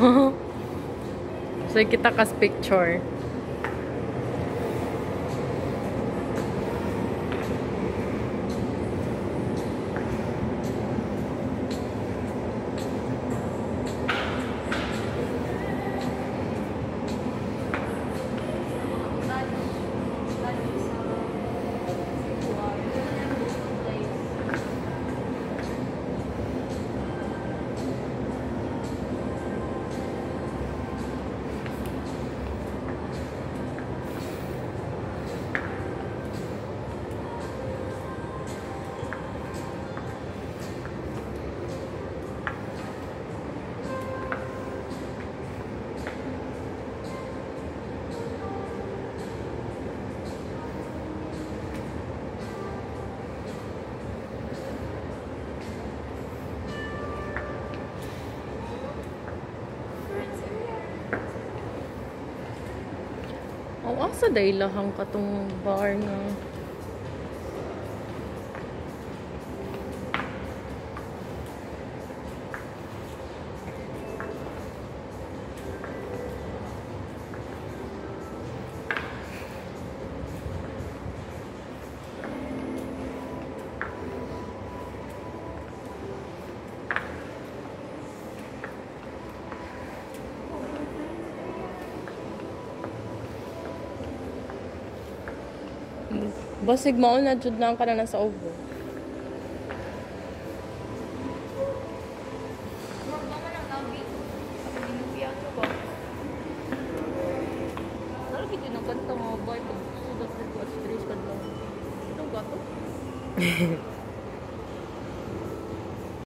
so kita kas picture Ang asa day lahang katong bar nga. Basig mao na jud lang kana sa ubo. Hehehe